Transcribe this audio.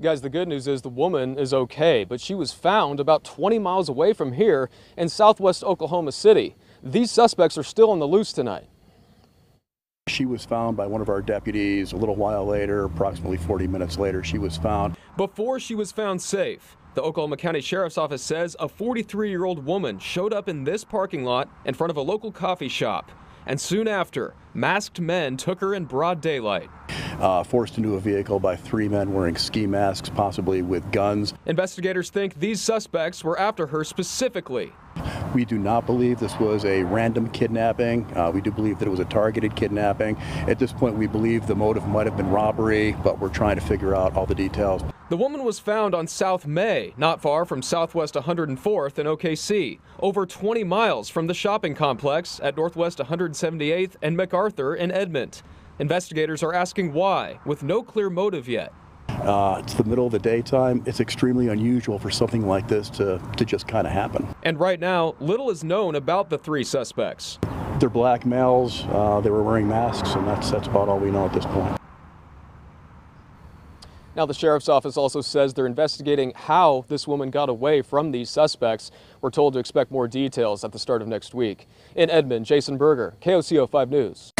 Guys, the good news is the woman is okay, but she was found about 20 miles away from here in southwest Oklahoma City. These suspects are still on the loose tonight. She was found by one of our deputies a little while later, approximately 40 minutes later, she was found. Before she was found safe, the Oklahoma County Sheriff's Office says a 43 year old woman showed up in this parking lot in front of a local coffee shop. And soon after, masked men took her in broad daylight. Uh, forced into a vehicle by three men wearing ski masks, possibly with guns. Investigators think these suspects were after her specifically. We do not believe this was a random kidnapping. Uh, we do believe that it was a targeted kidnapping. At this point, we believe the motive might have been robbery, but we're trying to figure out all the details. The woman was found on South May, not far from Southwest 104th in OKC, over 20 miles from the shopping complex at Northwest 178th and MacArthur in Edmond. Investigators are asking why, with no clear motive yet. Uh, it's the middle of the daytime. It's extremely unusual for something like this to, to just kind of happen. And right now, little is known about the three suspects. They're black males. Uh, they were wearing masks, and that's, that's about all we know at this point. Now, the sheriff's office also says they're investigating how this woman got away from these suspects. We're told to expect more details at the start of next week. In Edmond, Jason Berger, KOCO 5 News.